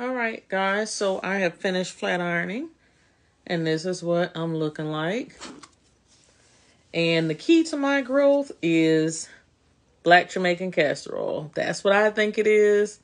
All right, guys, so I have finished flat ironing, and this is what I'm looking like. And the key to my growth is black Jamaican castor oil. That's what I think it is.